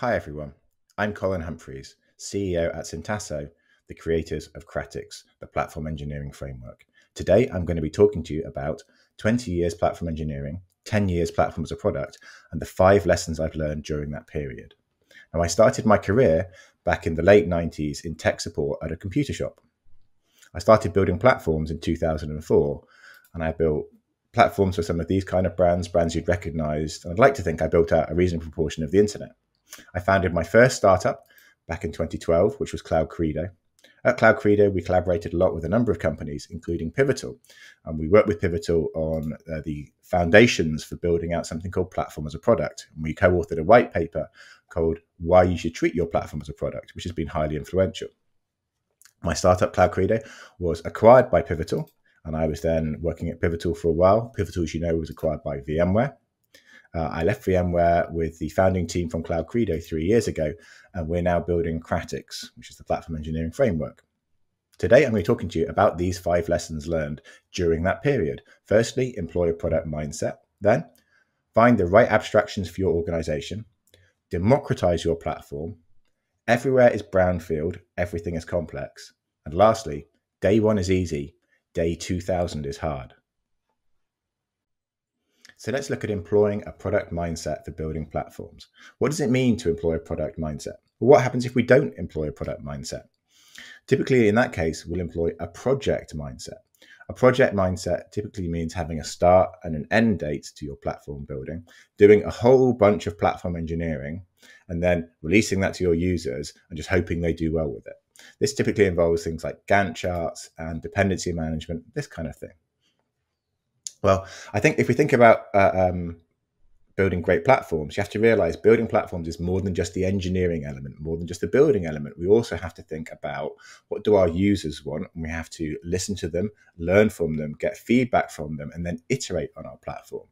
Hi, everyone. I'm Colin Humphreys, CEO at Syntasso, the creators of Kratix, the platform engineering framework. Today, I'm going to be talking to you about 20 years platform engineering, 10 years platform as a product, and the five lessons I've learned during that period. Now, I started my career back in the late 90s in tech support at a computer shop. I started building platforms in 2004, and I built platforms for some of these kind of brands, brands you'd recognize. And I'd like to think I built out a reasonable proportion of the internet. I founded my first startup back in 2012, which was Cloud Credo. At Cloud Credo, we collaborated a lot with a number of companies, including Pivotal. And we worked with Pivotal on uh, the foundations for building out something called Platform as a Product. And we co authored a white paper called Why You Should Treat Your Platform as a Product, which has been highly influential. My startup, Cloud Credo, was acquired by Pivotal. And I was then working at Pivotal for a while. Pivotal, as you know, was acquired by VMware. Uh, I left VMware with the founding team from Cloud Credo three years ago, and we're now building Kratix, which is the platform engineering framework. Today, I'm going to be talking to you about these five lessons learned during that period. Firstly, employ a product mindset. Then, find the right abstractions for your organization. Democratize your platform. Everywhere is brownfield, everything is complex. And lastly, day one is easy, day 2000 is hard. So let's look at employing a product mindset for building platforms. What does it mean to employ a product mindset? What happens if we don't employ a product mindset? Typically, in that case, we'll employ a project mindset. A project mindset typically means having a start and an end date to your platform building, doing a whole bunch of platform engineering, and then releasing that to your users and just hoping they do well with it. This typically involves things like Gantt charts and dependency management, this kind of thing. Well, I think if we think about uh, um, building great platforms, you have to realize building platforms is more than just the engineering element, more than just the building element. We also have to think about what do our users want, and we have to listen to them, learn from them, get feedback from them, and then iterate on our platform.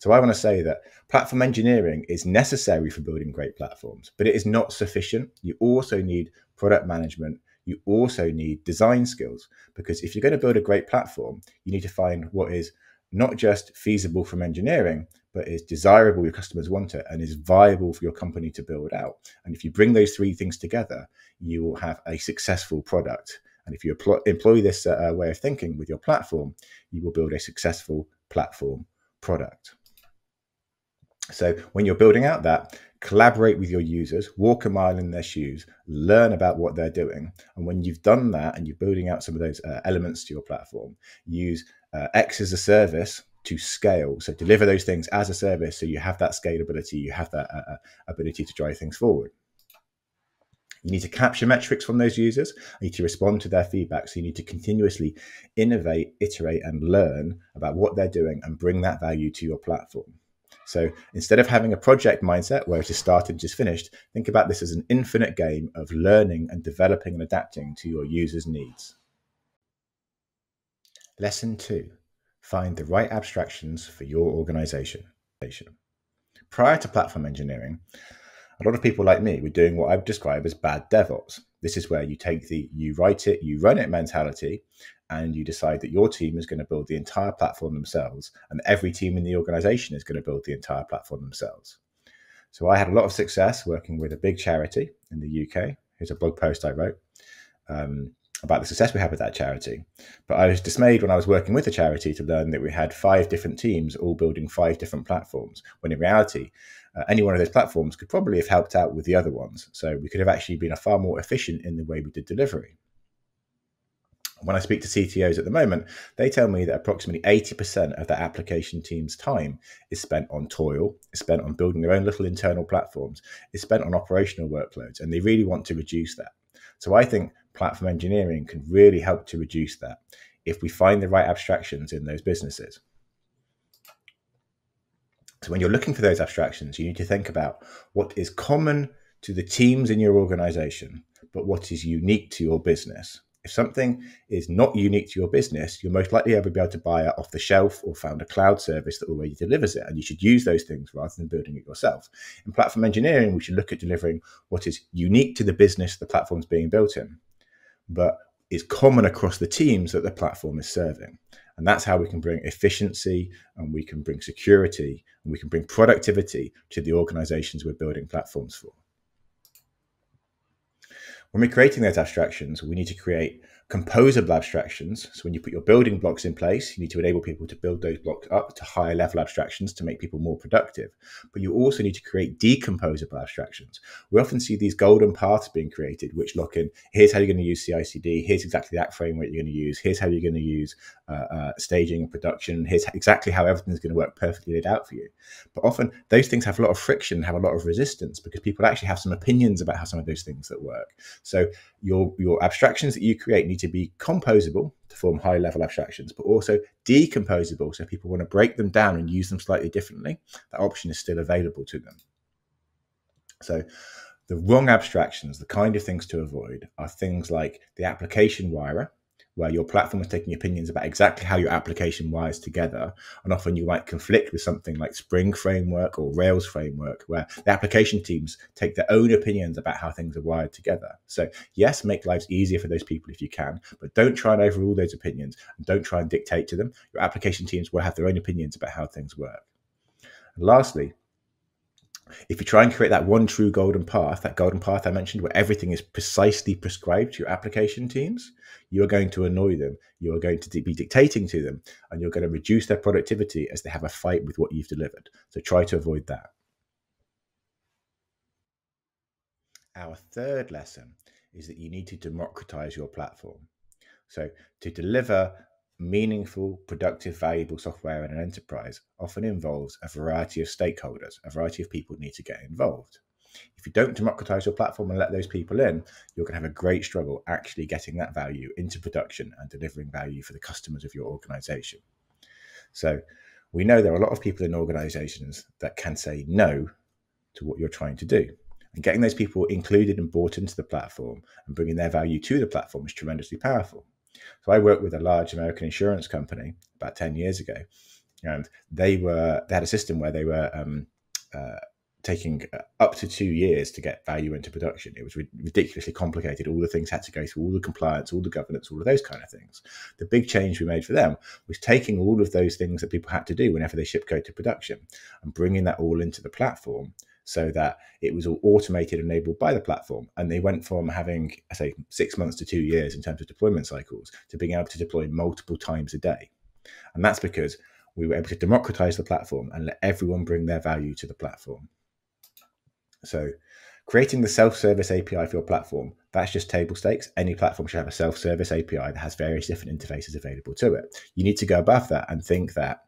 So I want to say that platform engineering is necessary for building great platforms, but it is not sufficient. You also need product management. You also need design skills because if you're going to build a great platform, you need to find what is not just feasible from engineering, but is desirable, your customers want it, and is viable for your company to build out. And if you bring those three things together, you will have a successful product. And if you employ this uh, way of thinking with your platform, you will build a successful platform product. So when you're building out that, collaborate with your users, walk a mile in their shoes, learn about what they're doing. And when you've done that and you're building out some of those uh, elements to your platform, use uh, X as a service to scale. So deliver those things as a service so you have that scalability, you have that uh, uh, ability to drive things forward. You need to capture metrics from those users. You need to respond to their feedback. So you need to continuously innovate, iterate, and learn about what they're doing and bring that value to your platform. So instead of having a project mindset where it is started, just finished, think about this as an infinite game of learning and developing and adapting to your users' needs. Lesson two find the right abstractions for your organization. Prior to platform engineering, a lot of people like me were doing what I would describe as bad DevOps. This is where you take the you write it, you run it mentality, and you decide that your team is going to build the entire platform themselves, and every team in the organization is going to build the entire platform themselves. So I had a lot of success working with a big charity in the UK. Here's a blog post I wrote. Um, about the success we had with that charity. But I was dismayed when I was working with the charity to learn that we had five different teams all building five different platforms, when in reality, uh, any one of those platforms could probably have helped out with the other ones. So we could have actually been a far more efficient in the way we did delivery. When I speak to CTOs at the moment, they tell me that approximately 80% of their application team's time is spent on toil, is spent on building their own little internal platforms, is spent on operational workloads, and they really want to reduce that. So I think platform engineering can really help to reduce that if we find the right abstractions in those businesses. When you're looking for those abstractions, you need to think about what is common to the teams in your organization, but what is unique to your business. If something is not unique to your business, you're most likely ever be able to buy it off the shelf or found a cloud service that already delivers it. And you should use those things rather than building it yourself. In platform engineering, we should look at delivering what is unique to the business the platform's being built in but is common across the teams that the platform is serving. And that's how we can bring efficiency and we can bring security and we can bring productivity to the organizations we're building platforms for. When we're creating those abstractions, we need to create composable abstractions. So when you put your building blocks in place, you need to enable people to build those blocks up to higher level abstractions to make people more productive. But you also need to create decomposable abstractions. We often see these golden paths being created, which lock in here's how you're going to use CI/CD, here's exactly that framework you're going to use, here's how you're going to use uh, uh, staging and production, here's exactly how everything's going to work perfectly laid out for you. But often those things have a lot of friction, have a lot of resistance because people actually have some opinions about how some of those things that work. So your your abstractions that you create need to be composable to form high level abstractions, but also decomposable. So people want to break them down and use them slightly differently. That option is still available to them. So the wrong abstractions, the kind of things to avoid, are things like the application wirer, where your platform is taking opinions about exactly how your application wires together. And often you might conflict with something like Spring Framework or Rails Framework, where the application teams take their own opinions about how things are wired together. So, yes, make lives easier for those people if you can, but don't try and overrule those opinions and don't try and dictate to them. Your application teams will have their own opinions about how things work. And lastly, if you try and create that one true golden path, that golden path I mentioned, where everything is precisely prescribed to your application teams, you are going to annoy them. You are going to be dictating to them, and you're going to reduce their productivity as they have a fight with what you've delivered. So try to avoid that. Our third lesson is that you need to democratize your platform. So to deliver meaningful, productive, valuable software in an enterprise often involves a variety of stakeholders, a variety of people need to get involved. If you don't democratize your platform and let those people in, you're going to have a great struggle actually getting that value into production and delivering value for the customers of your organization. So, we know there are a lot of people in organizations that can say no to what you're trying to do. And getting those people included and brought into the platform and bringing their value to the platform is tremendously powerful. So I worked with a large American insurance company about 10 years ago, and they were they had a system where they were um, uh, taking uh, up to two years to get value into production. It was ridiculously complicated. All the things had to go through, all the compliance, all the governance, all of those kind of things. The big change we made for them was taking all of those things that people had to do whenever they ship code to production and bringing that all into the platform so that it was all automated and enabled by the platform. And they went from having, I say, six months to two years in terms of deployment cycles to being able to deploy multiple times a day. And that's because we were able to democratize the platform and let everyone bring their value to the platform. So creating the self-service API for your platform, that's just table stakes. Any platform should have a self-service API that has various different interfaces available to it. You need to go above that and think that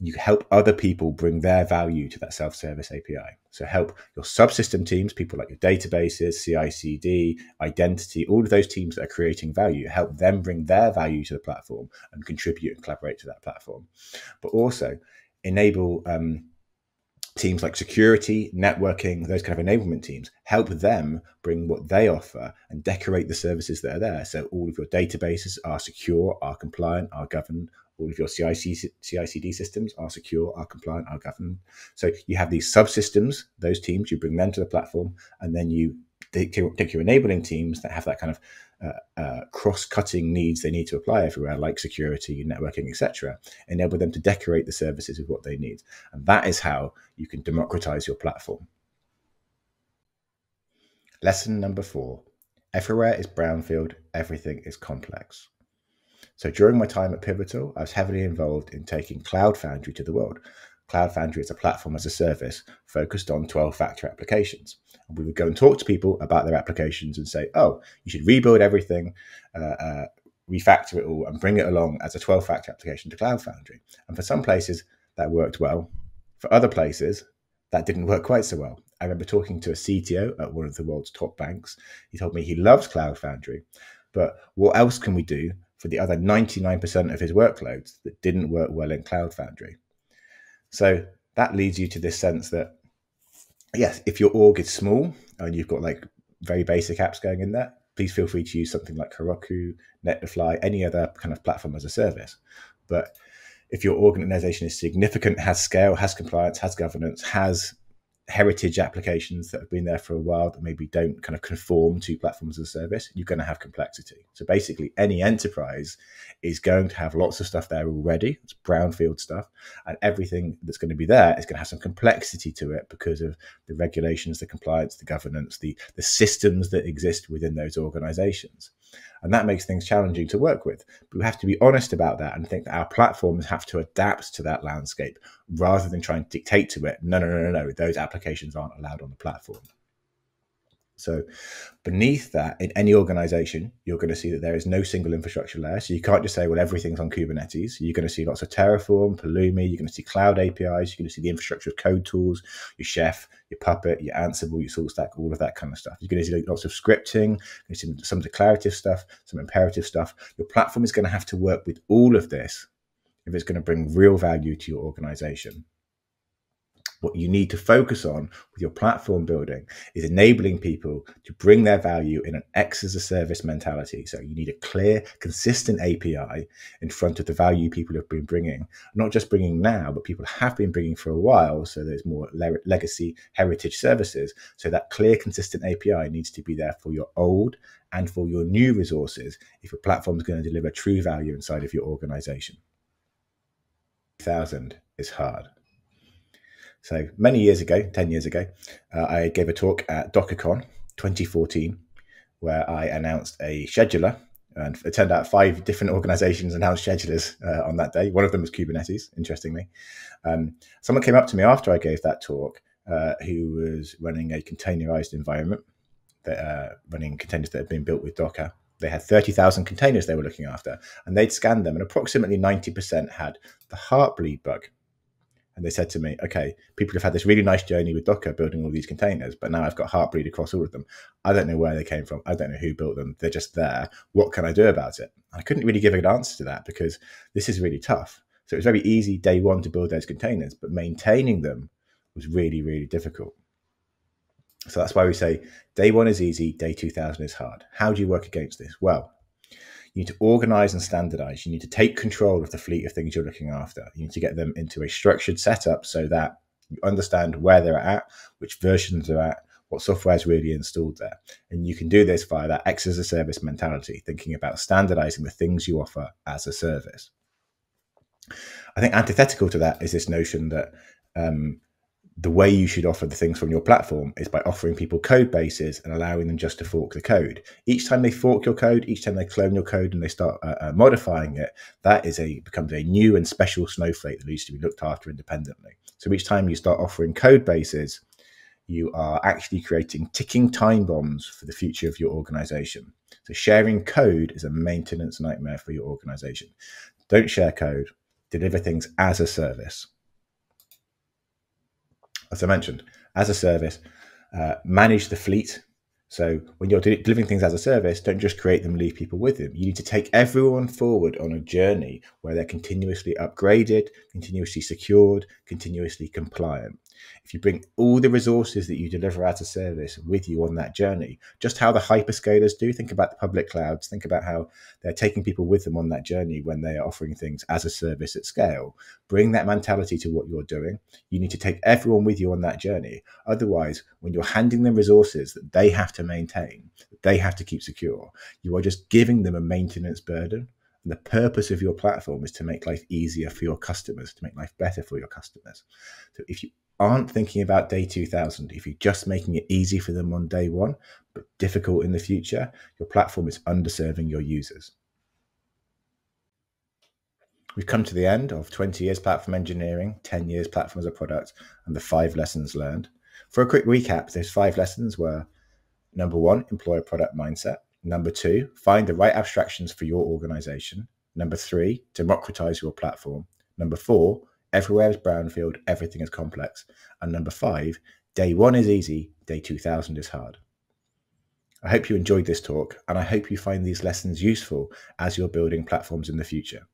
you help other people bring their value to that self-service API. So help your subsystem teams, people like your databases, CI/CD, identity, all of those teams that are creating value, help them bring their value to the platform and contribute and collaborate to that platform. But also enable um, teams like security, networking, those kind of enablement teams, help them bring what they offer and decorate the services that are there. So all of your databases are secure, are compliant, are governed, all of your CI/CD systems are secure, are compliant, are governed. So you have these subsystems, those teams, you bring them to the platform, and then you take your, take your enabling teams that have that kind of uh, uh, cross-cutting needs they need to apply everywhere, like security, networking, etc. Enable them to decorate the services with what they need, and that is how you can democratize your platform. Lesson number four: Everywhere is brownfield. Everything is complex. So during my time at Pivotal, I was heavily involved in taking Cloud Foundry to the world. Cloud Foundry is a platform as a service focused on 12 factor applications. And we would go and talk to people about their applications and say, oh, you should rebuild everything, uh, uh, refactor it all, and bring it along as a 12 factor application to Cloud Foundry. And for some places, that worked well. For other places, that didn't work quite so well. I remember talking to a CTO at one of the world's top banks. He told me he loves Cloud Foundry, but what else can we do for the other 99% of his workloads that didn't work well in Cloud Foundry. So that leads you to this sense that, yes, if your org is small and you've got like very basic apps going in there, please feel free to use something like Heroku, Netlify, any other kind of platform as a service. But if your organization is significant, has scale, has compliance, has governance, has heritage applications that have been there for a while that maybe don't kind of conform to platforms as a service, you're going to have complexity. So basically, any enterprise is going to have lots of stuff there already. It's brownfield stuff, and everything that's going to be there is going to have some complexity to it because of the regulations, the compliance, the governance, the the systems that exist within those organizations. And that makes things challenging to work with. But we have to be honest about that and think that our platforms have to adapt to that landscape rather than trying to dictate to it. No, no, no, no, no. Those applications aren't allowed on the platform. So, beneath that, in any organization, you're going to see that there is no single infrastructure layer. So, you can't just say, well, everything's on Kubernetes. You're going to see lots of Terraform, Pulumi, you're going to see cloud APIs, you're going to see the infrastructure of code tools, your Chef, your Puppet, your Ansible, your SaltStack, all of that kind of stuff. You're going to see lots of scripting, some declarative stuff, some imperative stuff. Your platform is going to have to work with all of this if it's going to bring real value to your organization. What you need to focus on with your platform building is enabling people to bring their value in an X as a service mentality. So you need a clear, consistent API in front of the value people have been bringing, not just bringing now, but people have been bringing for a while. So there's more le- legacy heritage services. So that clear, consistent API needs to be there for your old and for your new resources if your platform is going to deliver true value inside of your organization. Thousand is hard. So many years ago, 10 years ago, uh, I gave a talk at DockerCon 2014 where I announced a scheduler. And it turned out five different organizations announced schedulers uh, on that day. One of them was Kubernetes, interestingly. Um, someone came up to me after I gave that talk uh, who was running a containerized environment, that, uh, running containers that had been built with Docker. They had 30,000 containers they were looking after, and they'd scanned them, and approximately 90% had the Heartbleed bug, and they said to me, okay, people have had this really nice journey with Docker building all these containers, but now I've got Heartbleed across all of them. I don't know where they came from. I don't know who built them. They're just there. What can I do about it? I couldn't really give an answer to that because this is really tough. So it was very easy day one to build those containers, but maintaining them was really, really difficult. So that's why we say day one is easy, day 2000 is hard. How do you work against this? Well, you need to organize and standardize. You need to take control of the fleet of things you're looking after. You need to get them into a structured setup so that you understand where they're at, which versions they're at, what software is really installed there. And you can do this via that X as a service mentality, thinking about standardizing the things you offer as a service. I think antithetical to that is this notion that um, the way you should offer the things from your platform is by offering people code bases and allowing them just to fork the code. Each time they fork your code, each time they clone your code and they start uh, uh, modifying it, that is a becomes a new and special snowflake that needs to be looked after independently. So each time you start offering code bases, you are actually creating ticking time bombs for the future of your organization. So sharing code is a maintenance nightmare for your organization. Don't share code. Deliver things as a service as I mentioned, as a service, uh, manage the fleet. So when you're delivering things as a service, don't just create them, leave people with them. You need to take everyone forward on a journey where they're continuously upgraded, continuously secured, continuously compliant if you bring all the resources that you deliver as a service with you on that journey, just how the hyperscalers do, think about the public clouds, think about how they're taking people with them on that journey when they are offering things as a service at scale. Bring that mentality to what you're doing. You need to take everyone with you on that journey. Otherwise, when you're handing them resources that they have to maintain, that they have to keep secure, you are just giving them a maintenance burden. And the purpose of your platform is to make life easier for your customers, to make life better for your customers. So if you aren't thinking about day 2000, if you're just making it easy for them on day one, but difficult in the future, your platform is underserving your users. We've come to the end of 20 years platform engineering, 10 years platform as a product, and the five lessons learned. For a quick recap, those five lessons were number one, employ a product mindset. Number two, find the right abstractions for your organization. Number three, democratize your platform. Number four, Everywhere is brownfield, everything is complex. And number five, day one is easy, day 2000 is hard. I hope you enjoyed this talk, and I hope you find these lessons useful as you're building platforms in the future.